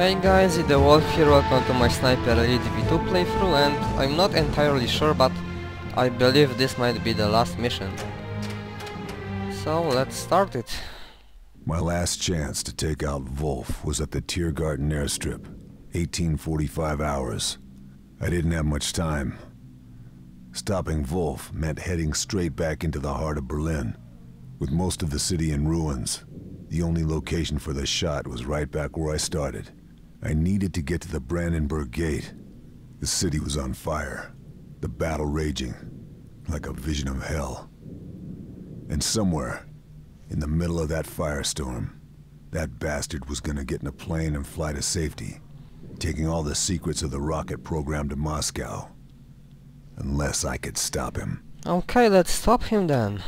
Hey guys, it's the Wolf here, welcome to my Sniper Elite V2 playthrough and I'm not entirely sure but I believe this might be the last mission. So let's start it. My last chance to take out Wolf was at the Tiergarten airstrip. 1845 hours. I didn't have much time. Stopping Wolf meant heading straight back into the heart of Berlin. With most of the city in ruins, the only location for the shot was right back where I started. I needed to get to the Brandenburg Gate. The city was on fire. The battle raging. Like a vision of hell. And somewhere, in the middle of that firestorm, that bastard was gonna get in a plane and fly to safety, taking all the secrets of the rocket program to Moscow. Unless I could stop him. Okay, let's stop him then.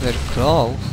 They're close.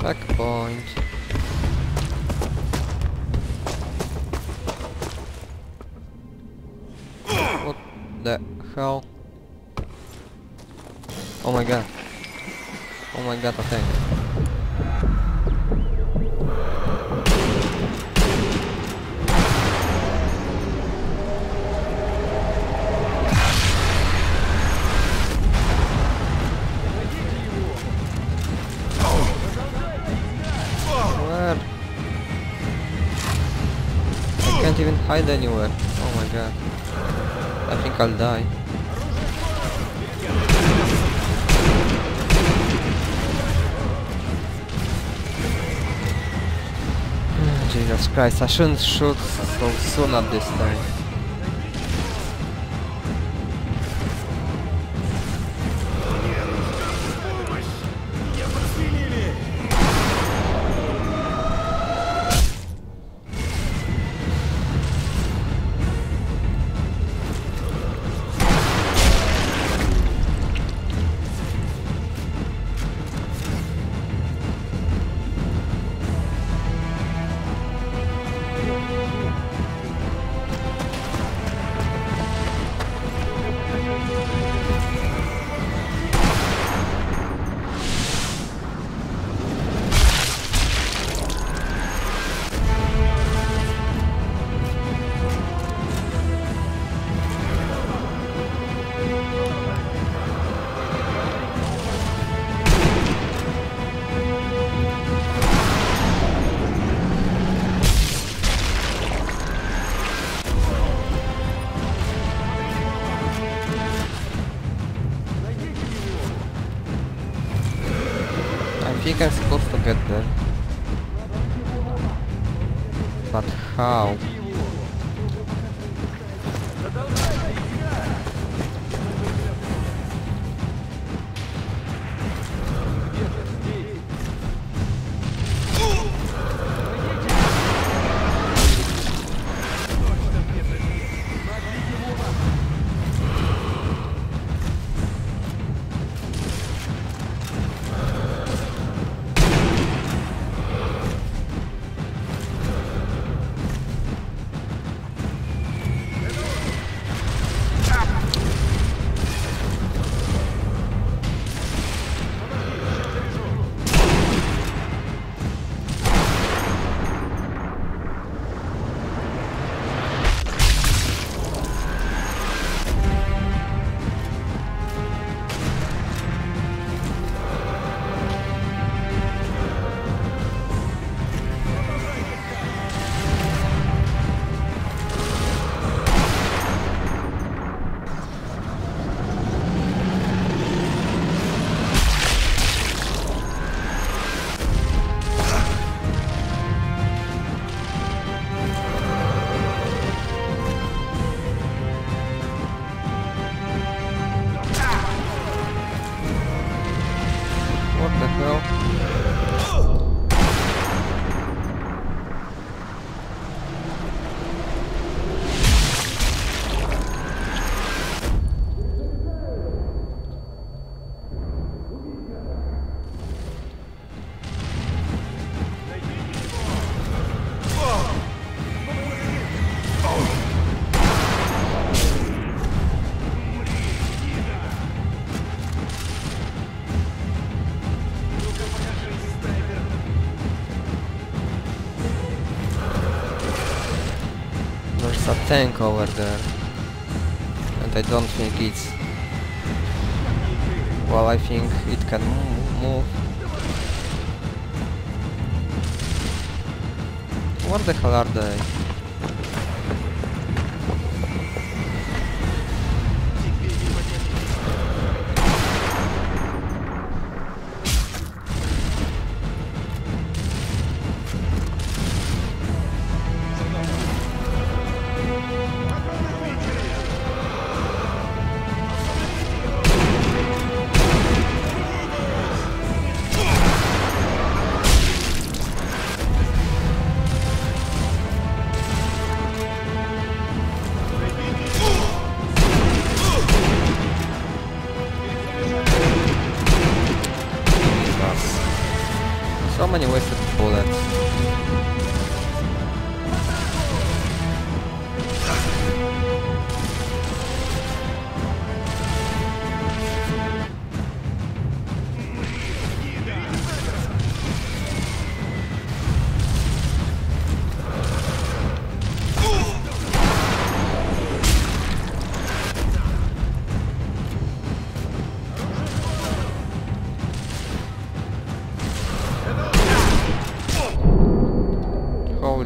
Checkpoint. What the hell? Oh my god. Oh my god, I tank. Hide anywhere. Oh my god. I think I'll die. Jesus Christ, I shouldn't shoot so soon at this time. Think I'm supposed to get there. But how? Tank over there. And I don't think it's... Well, I think it can mo- move. What the hell are they?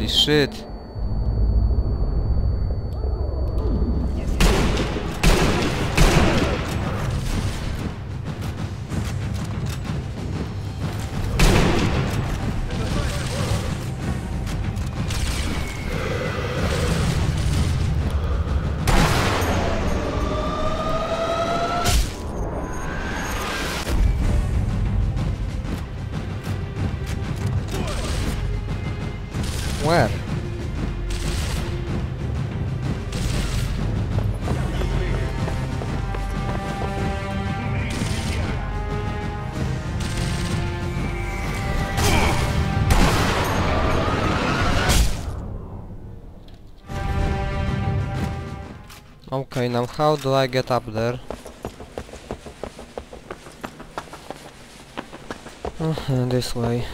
Holy shit. Where? Okay, now how do I get up there? Uh, this way.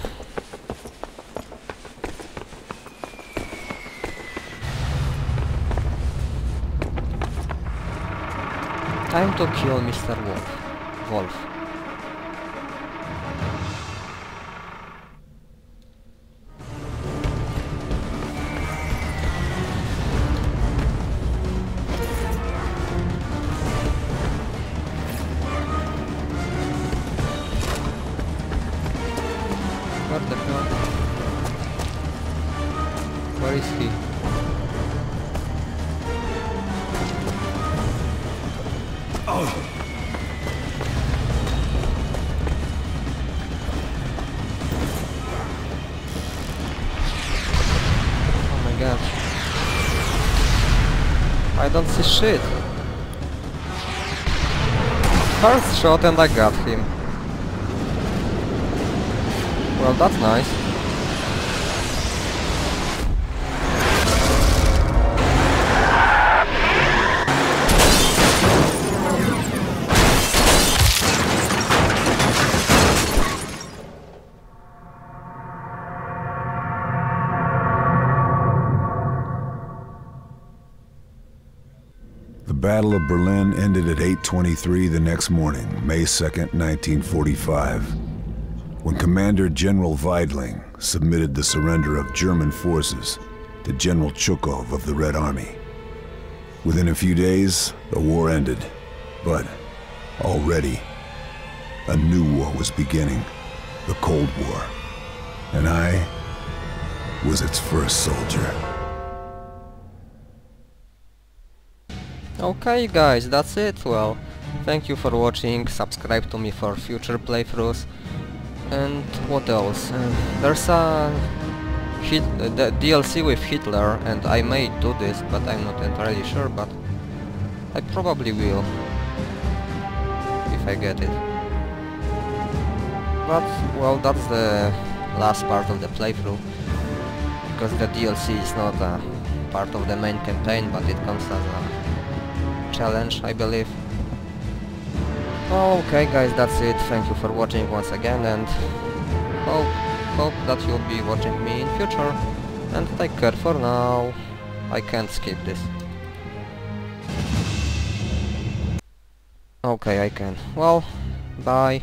Time to kill Mr. Wolf. Wolf. Where the hell? Where is he? Shit. First shot and I got him. Well, that's nice. Battle of Berlin ended at 8.23 the next morning, May 2nd, 1945, when Commander General Weidling submitted the surrender of German forces to General Chuikov of the Red Army. Within a few days, the war ended, but already a new war was beginning, the Cold War, and I was its first soldier. Okay guys, that's it. Well, thank you for watching, subscribe to me for future playthroughs. And what else? Uh, there's a hit, uh, the DLC with Hitler and I may do this, but I'm not entirely sure, but I probably will. If I get it. But, well, that's the last part of the playthrough. Because the DLC is not a part of the main campaign, but it comes as a challenge, I believe. Okay guys, that's it. Thank you for watching once again and hope, hope that you'll be watching me in future. And take care for now. I can't skip this. Okay, I can. Well, bye.